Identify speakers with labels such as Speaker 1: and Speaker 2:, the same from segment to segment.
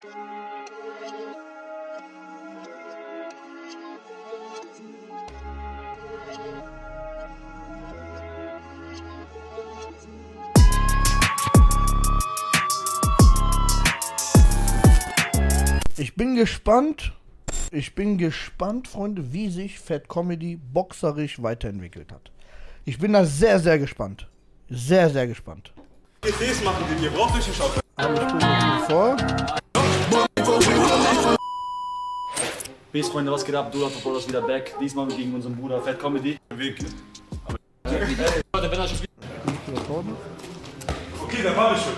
Speaker 1: Ich bin gespannt. Ich bin gespannt, Freunde, wie sich Fat Comedy boxerisch weiterentwickelt hat. Ich bin da sehr, sehr gespannt. Sehr, sehr gespannt.
Speaker 2: GTs machen den, ihr braucht euch nicht auf.
Speaker 1: Mal vor.
Speaker 3: Peace, Freunde, was geht ab? Du Football ist wieder back. Diesmal gegen unseren Bruder Fat Comedy.
Speaker 2: Weg.
Speaker 3: Leute, wenn er schon
Speaker 2: Okay, da war ich schon.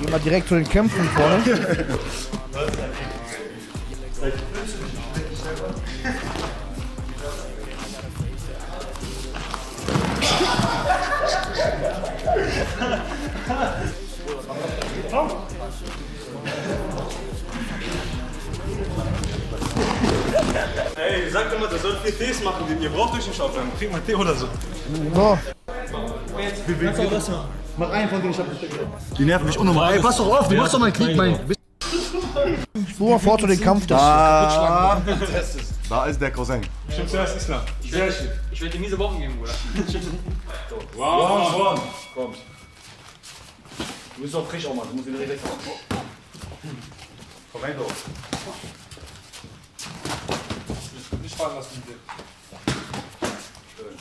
Speaker 1: Gehen wir direkt zu den Kämpfen vorne.
Speaker 2: Ey, sagt immer, der soll vier Tees machen, den, ihr braucht euch nicht aufwärmen. Trink mal Tee oder so.
Speaker 1: So,
Speaker 4: Mach einen von denen, ich hab Die nerven mich unnormal. Ey, pass doch auf, du machst doch mal einen Krieg, mein.
Speaker 1: mal vor zu den Kampf.
Speaker 4: Da ist der Cousin.
Speaker 2: Stimmt zuerst Islam. Sehr schön.
Speaker 3: Ich werde dir miese Wochen geben, Bruder.
Speaker 2: Wow, wow.
Speaker 3: Kommt. Du bist auch frisch auch mal, du musst wieder direkt
Speaker 2: Komm rein, doch. Nicht fahren lassen. Schön.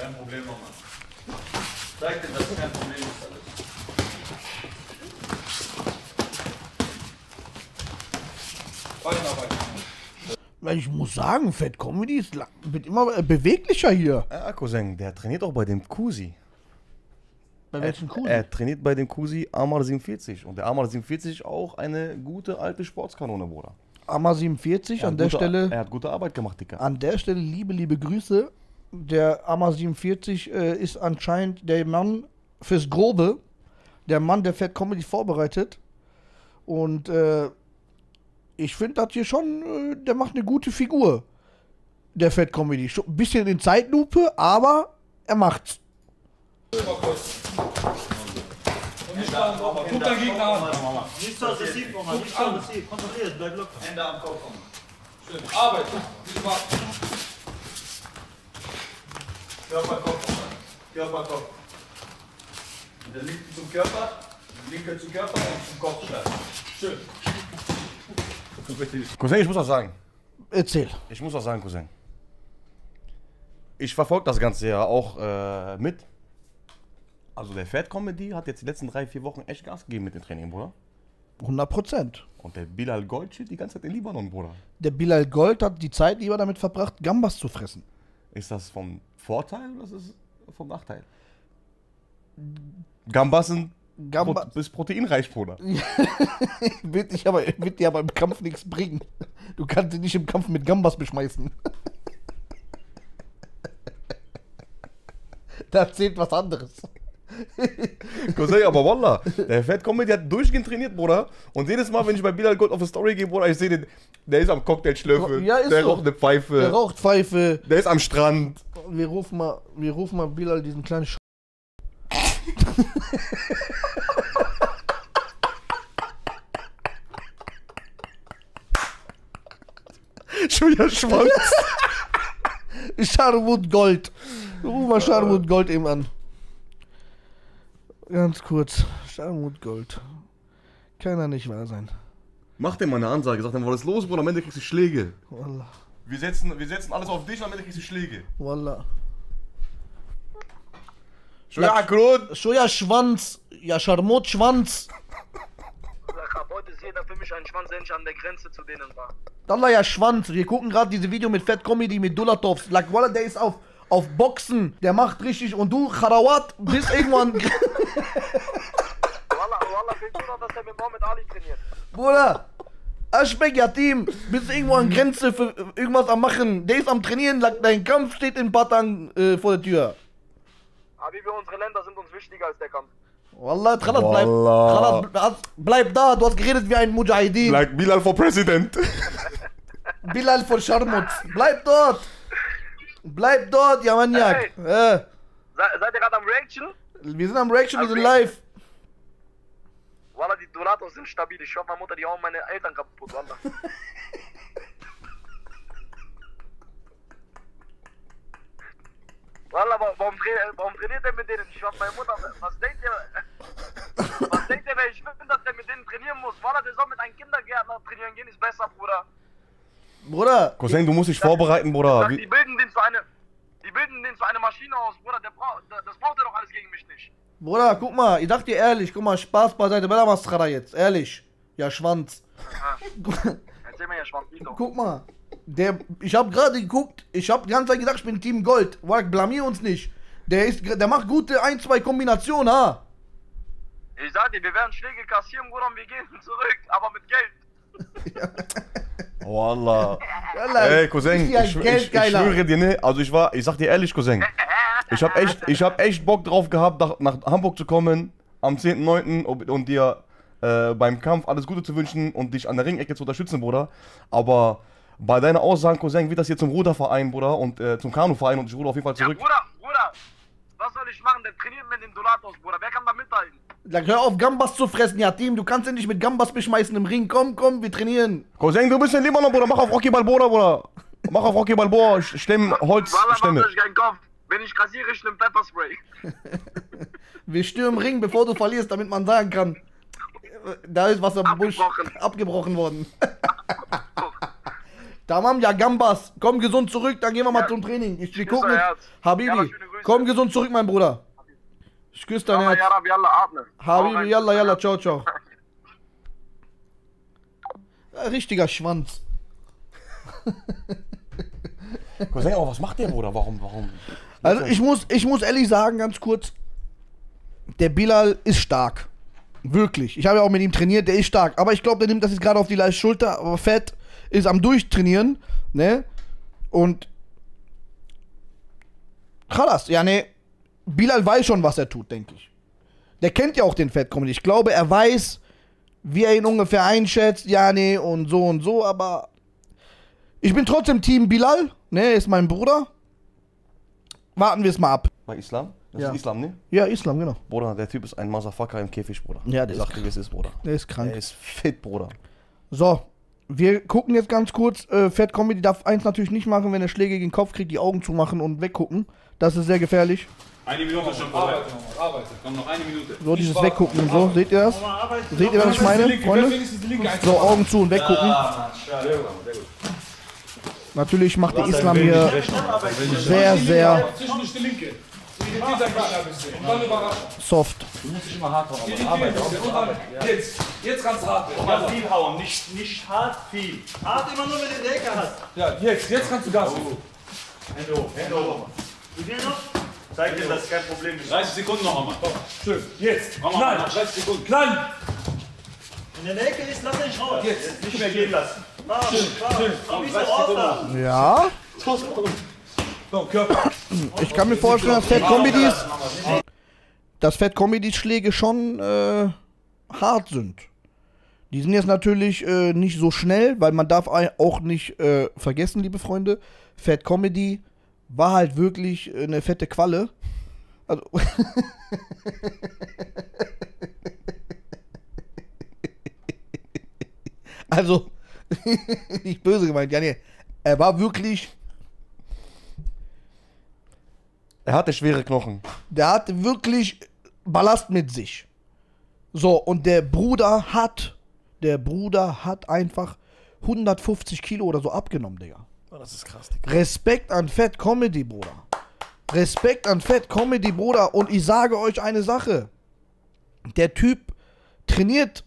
Speaker 2: Kein Problem nochmal.
Speaker 3: Zeig dir, dass kein Problem ist alles.
Speaker 1: Ich muss sagen, Fat Comedy ist, wird immer äh, beweglicher hier.
Speaker 4: Ja, Cousin, der trainiert auch bei dem Kusi.
Speaker 1: Bei welchen Kuh?
Speaker 4: Er trainiert bei dem Kusi Amar 47. Und der Amar 47 ist auch eine gute alte Sportskanone, Bruder.
Speaker 1: Amma 47,
Speaker 4: Er
Speaker 1: an
Speaker 4: hat
Speaker 1: der
Speaker 4: gute,
Speaker 1: Stelle.
Speaker 4: Er hat gute Arbeit gemacht, Dicker.
Speaker 1: An der Stelle liebe, liebe Grüße. Der Amma 47 äh, ist anscheinend der Mann fürs Grobe. Der Mann, der Fat Comedy vorbereitet. Und äh, ich finde das hier schon, äh, der macht eine gute Figur. Der Fat Comedy. Schon ein bisschen in Zeitlupe, aber er macht's.
Speaker 2: Guck deinen Gegner an.
Speaker 5: Nicht zu aggressiv, Mama, nicht zu aggressiv. Konzentriert, bleib locker.
Speaker 3: Hände am Kopf kommen.
Speaker 2: Schön. Arbeit. Nicht warten. Körperkopf. Körperkopf.
Speaker 3: Der linke zum Körper, linke zum Körper und zum Kopf schleifen.
Speaker 2: Schön.
Speaker 4: Cousin, ich muss was sagen.
Speaker 1: Erzähl.
Speaker 4: Ich muss was sagen, Cousin. Ich verfolge das Ganze ja auch äh, mit. Also der Fat Comedy hat jetzt die letzten drei, vier Wochen echt Gas gegeben mit dem Training, Bruder.
Speaker 1: 100 Prozent.
Speaker 4: Und der Bilal Gold steht die ganze Zeit in Libanon, Bruder.
Speaker 1: Der Bilal Gold hat die Zeit lieber damit verbracht, Gambas zu fressen.
Speaker 4: Ist das vom Vorteil oder ist das vom Nachteil? Gambas sind
Speaker 1: Gamba
Speaker 4: Pro ist proteinreich, Bruder.
Speaker 1: wird, dich aber, wird dir aber im Kampf nichts bringen. Du kannst dich nicht im Kampf mit Gambas beschmeißen. da zählt was anderes.
Speaker 4: Cousin, aber Wallah, der Fat Comedy hat durchgehend trainiert, Bruder. Und jedes Mal, wenn ich bei Bilal Gold auf eine Story gehe, Bruder, ich sehe den, der ist am Cocktail schlürfen,
Speaker 1: Ja, ist
Speaker 4: der
Speaker 1: so.
Speaker 4: raucht eine Pfeife,
Speaker 1: Er raucht Pfeife.
Speaker 4: der ist am Strand.
Speaker 1: Wir rufen mal, wir rufen mal Bilal diesen kleinen Sch
Speaker 4: Julia Schwanz.
Speaker 1: Sharwood Gold. Ruf mal Sharwood Gold eben an. Ganz kurz. Sharwood Gold. Kann ja nicht wahr sein.
Speaker 4: Mach dir mal eine Ansage, sag dann, was ist los, Bruder, am Ende kriegst du Schläge.
Speaker 1: Wallah.
Speaker 4: Wir setzen, wir setzen alles auf dich, am Ende kriegst du Schläge.
Speaker 1: Wallah.
Speaker 4: Julia Grund.
Speaker 1: Shoja Schwanz. Ja, Scharmut Schwanz.
Speaker 5: Ab heute ist jeder für mich ein Schwanz, nicht an der Grenze zu denen war.
Speaker 1: Allah ja Schwanz. Wir gucken gerade diese Video mit Fat Comedy mit Dulatovs. Like, Wallah, der ist auf, auf Boxen. Der macht richtig. Und du, Charawat, bist irgendwann.
Speaker 5: Wallah, Wallah, fehlt nur noch, dass er mit Mohammed Ali trainiert.
Speaker 1: Bruder. Aschbeck, ja Team. Bist irgendwo an Grenze für irgendwas am machen. Der ist am Trainieren. Dein Kampf steht in Batang äh, vor der Tür.
Speaker 5: Aber wie wir unsere Länder sind uns wichtiger als der Kampf.
Speaker 1: Wallah, Khalas, bleib. Khalas, bleib da. Du hast geredet wie ein Mujahideen.
Speaker 4: Like Bilal for President.
Speaker 1: Bilal von Scharmutz. Bleib dort. Bleib dort, ja Maniak.
Speaker 5: Hey.
Speaker 1: Äh,
Speaker 5: Se seid ihr gerade am Reaction?
Speaker 1: Wir sind am Reaction, wir sind
Speaker 5: Okay.
Speaker 1: live.
Speaker 5: Dolatos sind stabil. Ich hoffe, meine Mutter, die hauen meine Eltern kaputt, Wallah. Wallah, wa- warum, warum trainiert er mit denen? Ich hoffe, meine Mutter, was denkt ihr? Was denkt ihr, wer ich bin, dass der mit denen trainieren muss? Wallah, der soll mit einem Kindergärtner trainieren gehen, ist besser, Bruder.
Speaker 1: Bruder,
Speaker 4: Cousin, du musst dich vorbereiten, Bruder.
Speaker 5: Sag, die bilden den zu eine, die bilden den zu eine Maschine aus, Bruder. Der braucht, das braucht er doch alles gegen mich nicht.
Speaker 1: Bruder, guck mal, ich dachte dir ehrlich, guck mal, Spaß beiseite, Bella jetzt, ehrlich. Ja, Schwanz.
Speaker 5: Erzähl mir ja Schwarzito.
Speaker 1: Guck mal, der, ich hab gerade geguckt, ich hab die ganze Zeit gedacht, ich bin Team Gold. Walk, blamier uns nicht. Der ist, der macht gute ein, zwei Kombinationen, ha?
Speaker 5: Ich sag dir, wir werden Schläge kassieren, Bruder, und wir gehen zurück, aber mit Geld.
Speaker 4: Wallah. Ey, Cousin, ich, ich, ich schwöre dir, ne, also ich war, ich sag dir ehrlich, Cousin, ich hab echt, ich hab echt Bock drauf gehabt, nach, nach Hamburg zu kommen, am 10.9. und, und dir äh, beim Kampf alles Gute zu wünschen und dich an der Ringecke zu unterstützen, Bruder. Aber bei deiner Aussagen, Cousin, wird das hier zum Ruderverein, Bruder, und äh, zum Kanuverein und ich ruder auf jeden Fall
Speaker 5: Ja,
Speaker 4: zurück.
Speaker 5: Bruder, Bruder, was soll ich machen? Der trainiert mit den Dolatos, Bruder. Wer kann da mithalten?
Speaker 1: Sag, hör auf, Gambas zu fressen, ja, Team, du kannst ihn nicht mit Gambas beschmeißen im Ring. Komm, komm, wir trainieren.
Speaker 4: Cousin, du bist in Libanon, Bruder, mach auf Rocky Balboa, Bruder. Mach auf Rocky Balboa, Stemm, Holz, Stämme.
Speaker 5: euch keinen Kopf. Wenn ich kassiere, ich nehm Pepperspray.
Speaker 1: Wir stürmen Ring, bevor du verlierst, damit man sagen kann, da ist was am Busch
Speaker 5: Abgebrochen.
Speaker 1: worden. Tamam, ja, Gambas, komm gesund zurück, dann gehen wir mal zum Training. Ich, jetzt.
Speaker 5: Herz.
Speaker 1: Habibi,
Speaker 5: Grüße.
Speaker 1: komm gesund zurück, mein Bruder. Ich
Speaker 5: Yalla,
Speaker 1: Herz.
Speaker 5: ya Rabbi, yalla,
Speaker 1: yalla, ciao, ciao. Ein richtiger Schwanz.
Speaker 4: Cousin, aber was macht der, Bruder? Warum, warum?
Speaker 1: Also ich muss, ich muss ehrlich sagen, ganz kurz, der Bilal ist stark. Wirklich. Ich habe ja auch mit ihm trainiert, der ist stark. Aber ich glaube, der nimmt das jetzt gerade auf die leichte Schulter. Aber Fett ist am Durchtrainieren, ne? Und Krass, ja, ne. Bilal weiß schon, was er tut, denke ich. Der kennt ja auch den Fett Comedy. Ich glaube, er weiß, wie er ihn ungefähr einschätzt. Ja, ne, und so und so, aber ich bin trotzdem Team Bilal, ne, er ist mein Bruder. Warten wir es mal ab.
Speaker 4: Bei Islam? Das
Speaker 1: Ja.
Speaker 4: ist Islam, ne?
Speaker 1: Ja, Islam, genau.
Speaker 4: Bruder, der Typ ist ein Motherfucker im Käfig, Bruder.
Speaker 1: Ja, der ist
Speaker 4: sag wie es ist, Bruder.
Speaker 1: Der ist krank.
Speaker 4: Er ist fit, Bruder.
Speaker 1: So, wir gucken jetzt ganz kurz. Äh, Fat Comedy darf eins natürlich nicht machen, wenn er Schläge gegen den Kopf kriegt, die Augen zumachen und weggucken. Das ist sehr gefährlich.
Speaker 2: Eine Minute schon vorbei.
Speaker 6: Arbeite noch, arbeite.
Speaker 2: Komm, noch eine Minute.
Speaker 1: So, dieses Weggucken und so. Seht ihr das? Seht ihr, was ich meine, Freunde? So, Augen zu und weggucken. Natürlich macht der Islam hier sehr, sehr
Speaker 6: Zwischendurch die linke. Irritiert sein Gegner ein bisschen. Und dann überraschen.
Speaker 1: soft.
Speaker 6: Irritieren bisschen. Und dann, jetzt. Jetzt kannst du hart werden.
Speaker 2: Mal viel hauen, nicht, nicht hart, viel. Hart immer nur, wenn du den Decke hast.
Speaker 6: Ja, jetzt. Jetzt kannst du Gas.
Speaker 2: Hände hoch, Hände hoch. Wie viel noch? Zeig dir, dass kein Problem ist. 30 Sekunden noch einmal.
Speaker 6: Schön. Jetzt.
Speaker 2: Komm
Speaker 6: Knall.
Speaker 2: noch 30 Sekunden.
Speaker 6: Knall.
Speaker 2: In der Ecke ist, lass den raus.
Speaker 6: Jetzt.
Speaker 2: Nicht mehr gehen lassen. Warte, warte. Komm, wie so raus
Speaker 1: Ja.
Speaker 6: Körper.
Speaker 1: Ich kann mir vorstellen, dass Fat Comedies, dass Fat Comedies Schläge schon äh, hart sind. Die sind jetzt natürlich äh, nicht so schnell, weil man darf auch nicht äh, vergessen, liebe Freunde, Fat Comedy war halt wirklich eine fette Qualle. Also also, nicht böse gemeint, ja, nee. Er war wirklich
Speaker 4: Er hatte schwere Knochen.
Speaker 1: Der hatte wirklich Ballast mit sich. So, und der Bruder hat, der Bruder hat einfach 150 Kilo oder so abgenommen, Digga.
Speaker 4: Oh, das ist krass, Digga.
Speaker 1: Respekt an Fat Comedy, Bruder. Respekt an Fat Comedy, Bruder. Und ich sage euch eine Sache. Der Typ trainiert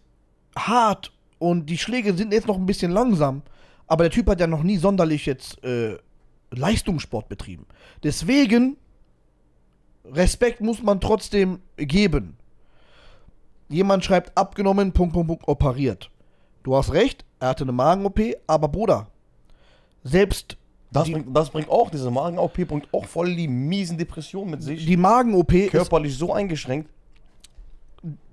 Speaker 1: hart und die Schläge sind jetzt noch ein bisschen langsam. Aber der Typ hat ja noch nie sonderlich jetzt äh, Leistungssport betrieben. Deswegen, Respekt muss man trotzdem geben. Jemand schreibt abgenommen, Punkt, Punkt, Punkt, operiert. Du hast recht, er hatte eine Magen-OP, aber Bruder, selbst
Speaker 4: Das,
Speaker 1: Die-
Speaker 4: bringt, das bringt auch, diese Magen-OP bringt auch voll die miesen Depressionen mit sich.
Speaker 1: die Magen-OP ist
Speaker 4: körperlich so eingeschränkt.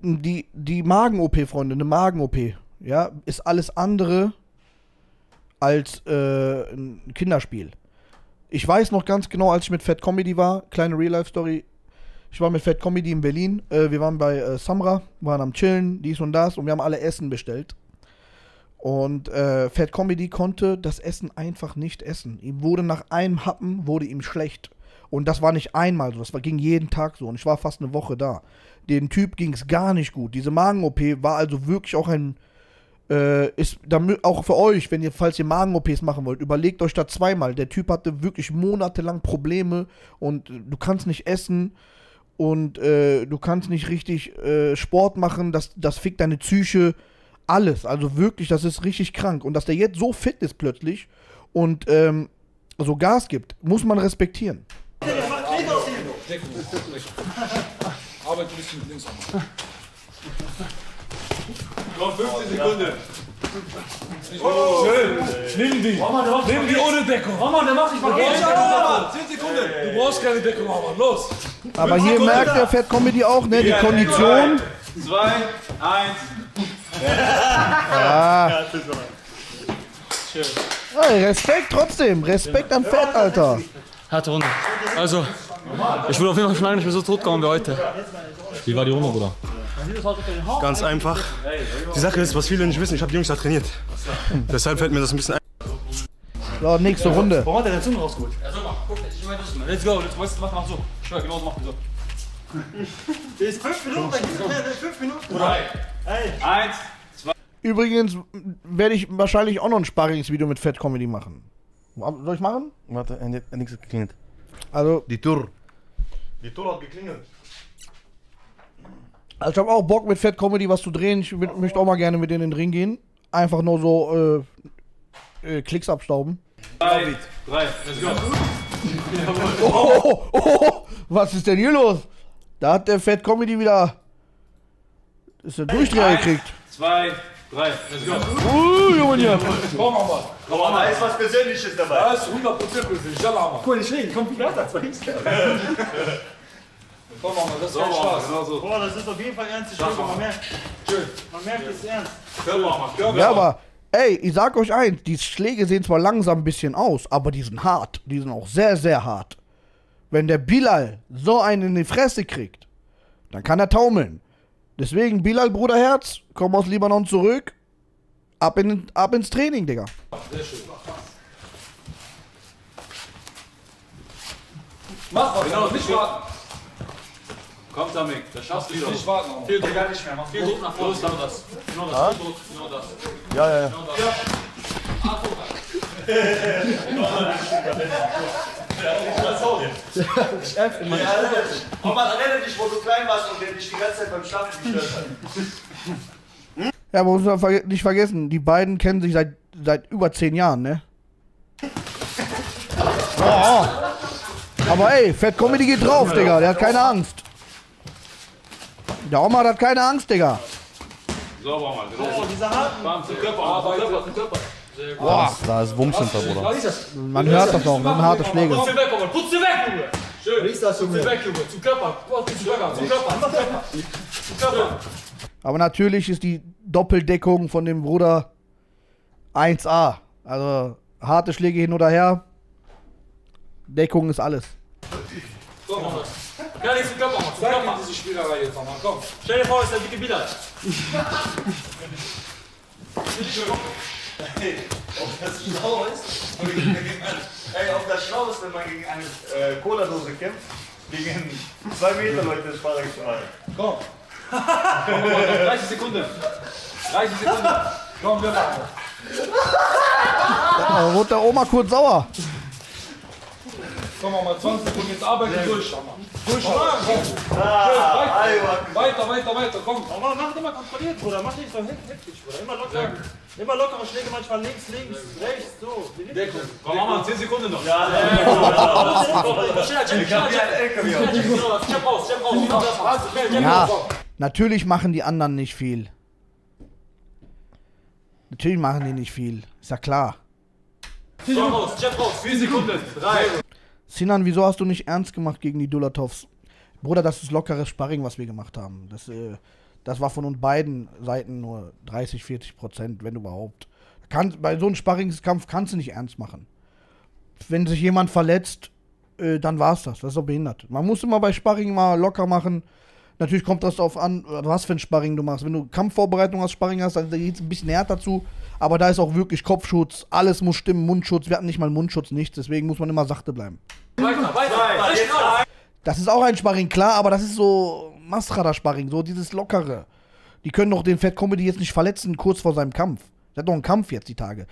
Speaker 1: die, die Magen-OP, Freunde, eine Magen-OP, ja, ist alles andere als äh, ein Kinderspiel. Ich weiß noch ganz genau, als ich mit Fat Comedy war, kleine Real-Life-Story, Ich war mit Fat Comedy in Berlin. Äh, wir waren bei äh, Samra, waren am Chillen, dies und das und wir haben alle Essen bestellt. Und äh, Fat Comedy konnte das Essen einfach nicht essen. Ihm wurde nach einem Happen wurde ihm schlecht. Und das war nicht einmal so, das war, ging jeden Tag so. Und ich war fast eine Woche da. Dem Typ ging es gar nicht gut. Diese Magen-OP war also wirklich auch ein. Äh, ist damit auch für euch, wenn ihr, falls ihr Magen-OPs machen wollt, überlegt euch da zweimal. Der Typ hatte wirklich monatelang Probleme und äh, du kannst nicht essen und äh, du kannst nicht richtig äh, Sport machen, das, das fickt deine Psyche, alles. Also wirklich, das ist richtig krank. Und dass der jetzt so fit ist plötzlich und ähm, so Gas gibt, muss man respektieren.
Speaker 6: Arbeit ein bisschen links Noch 15 Sekunden. Schön. Nimm die. Nimm die ohne Deckung.
Speaker 3: Mama, der macht dich mal
Speaker 6: Deckung. 10 Sekunden. Du brauchst keine Deckung, Mama. Los.
Speaker 1: Aber hier merkt der Fat Comedy auch, ne, die Kondition.
Speaker 2: 2, 1.
Speaker 1: Ey, Respekt trotzdem, Respekt an Fat, Alter.
Speaker 3: Harte Runde. Also, ich wurde auf jeden Fall schon lange nicht mehr so tot gehauen wie heute. Wie war die Runde, Bruder?
Speaker 2: Ganz einfach. Die Sache ist, was viele nicht wissen, ich habe die Jungs da trainiert. Deshalb fällt mir das ein bisschen ein.
Speaker 1: So, nächste Runde.
Speaker 3: Warum hat er deine Zunge rausgeholt? Ja, so, mach. Guck, ich meine das mal. Let's go. Let's, weißt du, mach, mach so. Ich schwör, genau so machen wir so.
Speaker 7: ist fünf Minuten, dann gibt's mehr, fünf Minuten.
Speaker 3: Eins.
Speaker 1: Übrigens werde ich wahrscheinlich auch noch ein Sparringsvideo mit Fat Comedy machen. Soll ich machen?
Speaker 4: Warte, er hat nichts geklingelt.
Speaker 1: Also,
Speaker 4: Die Tour. Die Tour hat geklingelt.
Speaker 1: also ich habe auch Bock mit Fat Comedy was zu drehen. Ich wür- möchte auch mal gerne mit denen in den Ring gehen. Einfach nur so äh, äh, Klicks abstauben.
Speaker 3: Drei. Drei. Let's go.
Speaker 1: Oh, oh, oh, was ist denn hier los? Da hat der Fat Comedy wieder. Ist der Durchdreher gekriegt.
Speaker 3: Zwei. Drei. Let's go.
Speaker 1: Uh, Junge, ja.
Speaker 6: Komm, Mama.
Speaker 7: Da ist was Persönliches dabei.
Speaker 6: Da ist 100% persönlich. Ja, Mama.
Speaker 7: Cool, schwingen, komm wieder.
Speaker 6: Komm, Mama. Das ist kein Spaß.
Speaker 3: Genau so.
Speaker 7: Boah, das ist auf jeden Fall ernste Schläge, man merkt. Man merkt es ernst.
Speaker 3: Körper, Mama. Körper.
Speaker 1: Ja, aber, ey, ich sag euch eins, die Schläge sehen zwar langsam ein bisschen aus, aber die sind hart. Die sind auch sehr, sehr hart. Wenn der Bilal so einen in die Fresse kriegt, dann kann er taumeln. Deswegen, Bilal, Bruderherz, komm aus Libanon zurück. Ab, in, ab ins Training, Digga.
Speaker 6: Mach was.
Speaker 3: Genau,
Speaker 6: nicht warten.
Speaker 3: Komm, Samik. Das schaffst du wieder.
Speaker 6: Nicht warten, Mama.
Speaker 3: Viel Druck. Viel Druck nach vorne. Genau das. Genau das. Viel Druck. Genau das.
Speaker 4: Ja, ja, ja.
Speaker 3: Genau das.
Speaker 7: Und man erinnert dich, wo du klein warst und der dich die ganze Zeit beim Schlafen gestört hat.
Speaker 1: Ja, aber muss man nicht vergessen, die beiden kennen sich seit, seit über zehn Jahren, ne? Oh. Aber ey, Fat Comedy geht drauf, Digga. Der hat keine Angst. Der Oma hat keine Angst, Digga.
Speaker 3: Sauber, Mann. Genau so.
Speaker 7: Dieser harten.
Speaker 3: Bam, zum Körper. Zum Körper. Zum Körper.
Speaker 1: Boah,
Speaker 4: Da ist Wumms hinter, Bruder.
Speaker 1: Man hört das auch, das sind harte Schläge.
Speaker 3: Putz sie weg, Mama. Putz sie weg, Junge. Schön.
Speaker 7: Wie ist das,
Speaker 3: Putz sie
Speaker 7: Junge?
Speaker 3: weg, Junge. Zum Körper. Zum Körper. Zum Körper. Zum Körper.
Speaker 1: Aber natürlich ist die Doppeldeckung von dem Bruder 1A. Also harte Schläge hin oder her. Deckung ist alles.
Speaker 3: Komm, Mama. Ja, nicht zum Körper, Mama. Zum Körper.
Speaker 6: diese Spielerei jetzt, Mama. Komm.
Speaker 3: Stell dir vor, ist der dicke Bilal.
Speaker 7: Ob das schlau ist? Ey, ob das schlau ist, wenn man gegen eine äh, Cola-Dose kämpft, gegen zwei Meter Leute Sparring zu machen.
Speaker 3: Komm. 30 Sekunden. 30 Sekunden.
Speaker 6: Komm, wir machen.
Speaker 1: Da wurde der Oma kurz sauer.
Speaker 6: Komm, Mama. 20 Sekunden. Jetzt arbeite durch, Mama. Durchschlagen, komm.
Speaker 7: Ah, Iowa.
Speaker 6: Weiter, weiter, weiter. Komm.
Speaker 7: Aber mach immer kontrolliert, Bruder. Mach nicht so hektisch, Bruder. Immer locker. Immer lockere Schläge, manchmal links, links, rechts, so.
Speaker 6: Deckung.
Speaker 3: Komm, Mama, 10 Sekunden noch.
Speaker 7: Ja, ja,
Speaker 1: natürlich machen die anderen nicht viel. Natürlich machen die nicht viel. Ist ja klar.
Speaker 3: Jab raus, jab raus. 4 Sekunden. 3.
Speaker 1: Sinan, wieso hast du nicht ernst gemacht gegen die Dulatovs? Bruder, das ist lockeres Sparring, was wir gemacht haben. Das, äh, das war von uns beiden Seiten nur 30, 40 Prozent, wenn überhaupt. Kann, bei so einem Sparringskampf kannst du nicht ernst machen. Wenn sich jemand verletzt, äh, dann war's das. Das ist doch behindert. Man muss immer bei Sparring mal locker machen. Natürlich kommt das darauf an, was für ein Sparring du machst. Wenn du Kampfvorbereitung als Sparring hast, dann geht es ein bisschen härter zu. Aber da ist auch wirklich Kopfschutz, alles muss stimmen, Mundschutz. Wir hatten nicht mal Mundschutz, nichts. Deswegen muss man immer sachte bleiben.
Speaker 3: Weiter, weiter.
Speaker 1: Das ist auch ein Sparring, klar, aber das ist so Masrada-Sparring, so dieses Lockere. Die können doch den Fat Comedy jetzt nicht verletzen kurz vor seinem Kampf. Der hat doch einen Kampf jetzt die Tage.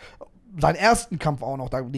Speaker 1: Seinen ersten Kampf auch noch. Da, die